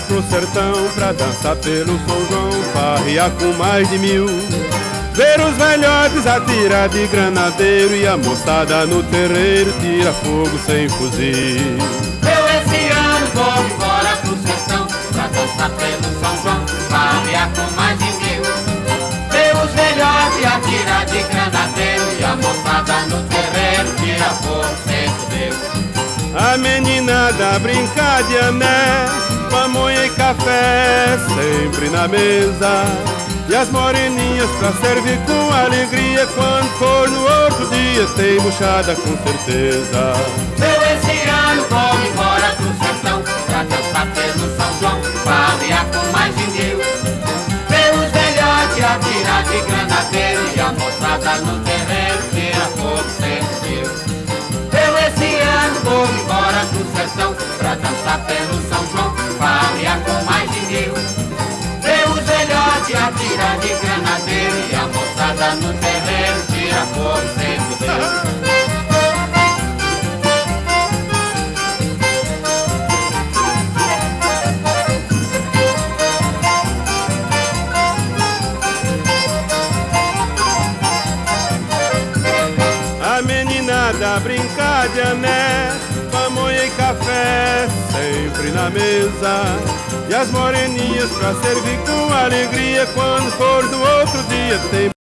pro sertão pra dançar pelo São João, farrear com mais de mil. Ver os velhotes atirar de granadeiro e a moçada no terreiro tira fogo sem fuzil. Eu esse ano vou embora pro sertão pra dançar pelo São brincar de ané, pamonha e café sempre na mesa. E as moreninhas pra servir com alegria Quando for no outro dia tem buchada com certeza Eu esse ano vou embora pro sertão Pra dançar pelo São João Farrear com mais de mil Ver os velhotes atirar de granadeiro E a moçada no brincar de ané Pamonha e café sempre na mesa. E as moreninhas pra servir com alegria Quando for do outro dia tem